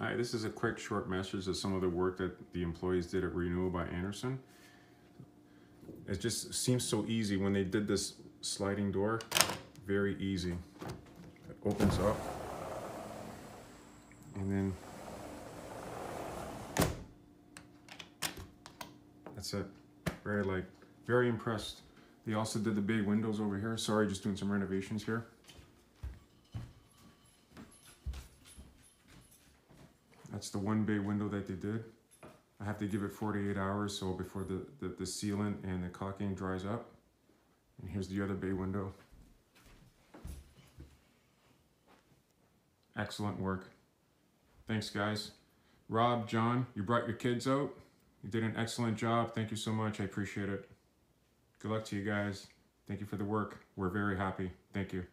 Hi, this is a quick short message of some of the work that the employees did at Renewal by Andersen. It just seems so easy when they did this sliding door, very easy. It opens up and then that's it. Very like, very impressed. They also did the big windows over here. Sorry, just doing some renovations here. That's the one bay window that they did. I have to give it 48 hours so before the, the, the sealant and the caulking dries up. And here's the other bay window. Excellent work. Thanks guys. Rob, John, you brought your kids out. You did an excellent job. Thank you so much. I appreciate it. Good luck to you guys. Thank you for the work. We're very happy. Thank you.